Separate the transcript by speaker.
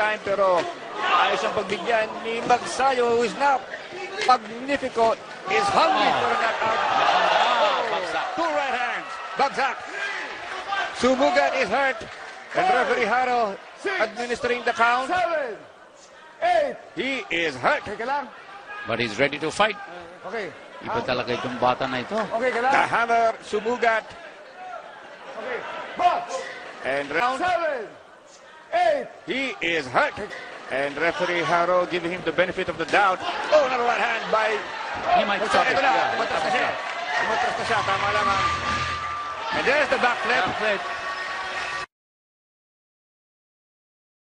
Speaker 1: time pero ayos ang pagbigyan ni Magsayo who is now magnifico is hungry for a knockout.
Speaker 2: Ah, bagsak.
Speaker 1: Two right hands. Bagsak. Sumugat is hurt. And referee Haro administering the count.
Speaker 3: Seven. Eight.
Speaker 1: He is hurt.
Speaker 3: Okay lang?
Speaker 2: But he's ready to fight.
Speaker 3: Okay.
Speaker 2: Iba talaga itong bata na ito.
Speaker 3: Okay ka lang?
Speaker 1: The hammer, Sumugat,
Speaker 3: Okay. Box.
Speaker 1: and round.
Speaker 3: Seven. Eight.
Speaker 1: He is hurt. And referee Haro giving him the benefit of the doubt. Oh, another right hand by...
Speaker 2: He might stop it. Yeah,
Speaker 1: umatras na siya.
Speaker 2: na.
Speaker 1: Na siya, tama lamang. And there's the back flip.
Speaker 2: Backflip.